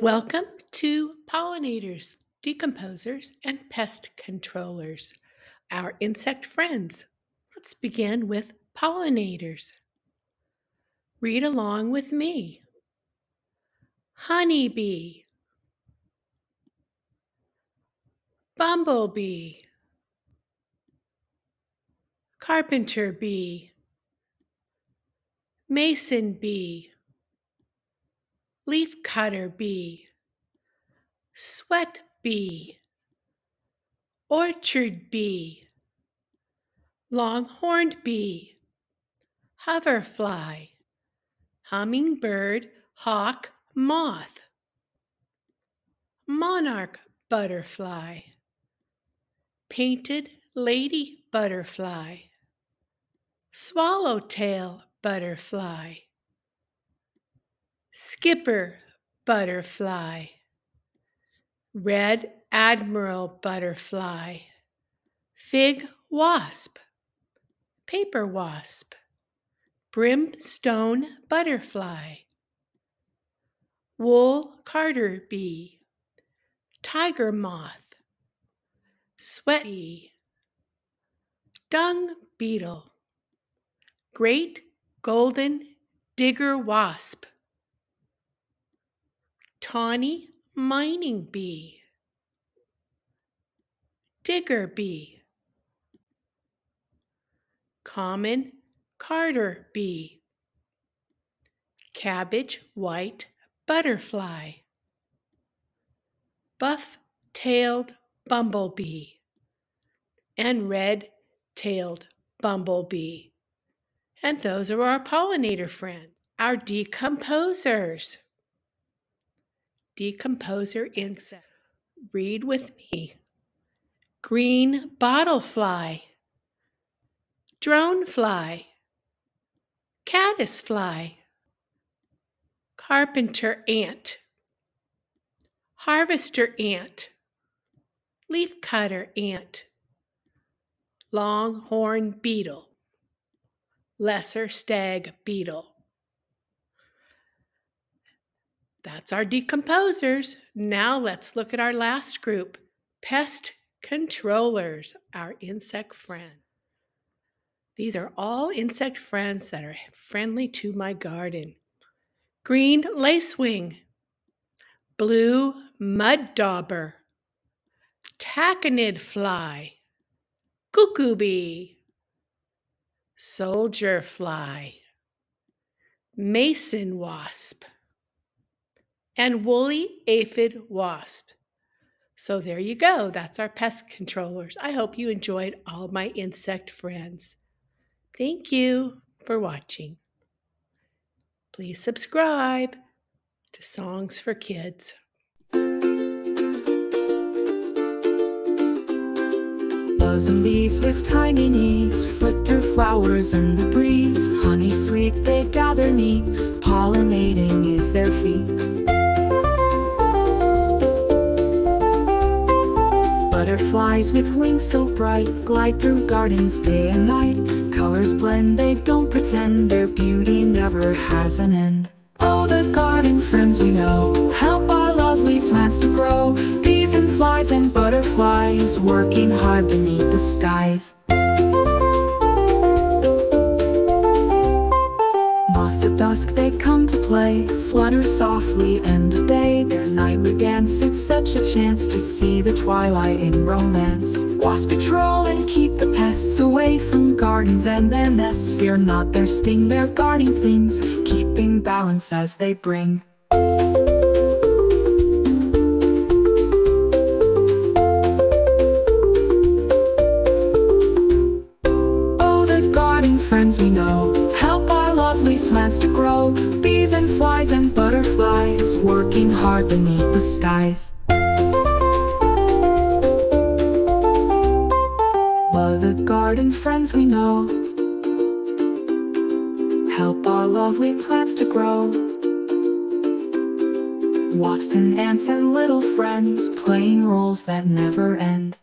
Welcome to pollinators, decomposers, and pest controllers, our insect friends. Let's begin with pollinators. Read along with me. Honeybee, bumblebee, carpenter bee, mason bee leaf cutter bee, sweat bee, orchard bee, longhorned bee, hoverfly, hummingbird, hawk, moth, monarch butterfly, painted lady butterfly, swallowtail butterfly. Skipper butterfly, red admiral butterfly, fig wasp, paper wasp, brimstone butterfly, wool carder bee, tiger moth, sweat bee, dung beetle, great golden digger wasp, tawny mining bee, digger bee, common carder bee, cabbage white butterfly, buff tailed bumblebee, and red tailed bumblebee. And those are our pollinator friends, our decomposers. Decomposer insect. Read with me. Green bottlefly, dronefly, caddisfly, carpenter ant, harvester ant, leafcutter ant, longhorn beetle, lesser stag beetle. That's our decomposers. Now let's look at our last group pest controllers, our insect friend. These are all insect friends that are friendly to my garden. Green lacewing, blue mud dauber, tachinid fly, cuckoo bee, soldier fly, mason wasp and woolly aphid wasp. So there you go. That's our pest controllers. I hope you enjoyed all my insect friends. Thank you for watching. Please subscribe to Songs for Kids. Buzzing bees with tiny knees Flit through flowers in the breeze. Honey sweet they gather neat. Pollinating is their feat Butterflies with wings so bright Glide through gardens day and night. Colors blend, they don't pretend. Their beauty never has an end. Oh, the garden friends we know to play. Flutter softly end of day Their nightly dance, it's such a chance To see the twilight in romance. Wasp patrol and keep the pests away From gardens and their nests. Fear not their sting, they're guarding things Keeping balance as they bring. Oh, the garden friends we know. Help our lovely plants to grow and flies and butterflies Working hard beneath the skies. But the garden friends we know Help our lovely plants to grow. Wasps and ants and little friends Playing roles that never end